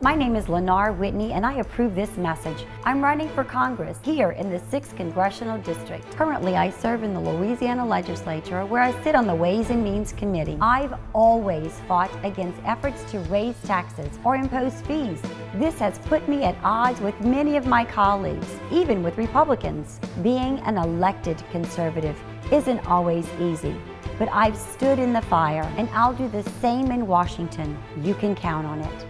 My name is Lenar Whitney and I approve this message. I'm running for Congress here in the 6th Congressional District. Currently, I serve in the Louisiana Legislature where I sit on the Ways and Means Committee. I've always fought against efforts to raise taxes or impose fees. This has put me at odds with many of my colleagues, even with Republicans. Being an elected conservative isn't always easy, but I've stood in the fire and I'll do the same in Washington. You can count on it.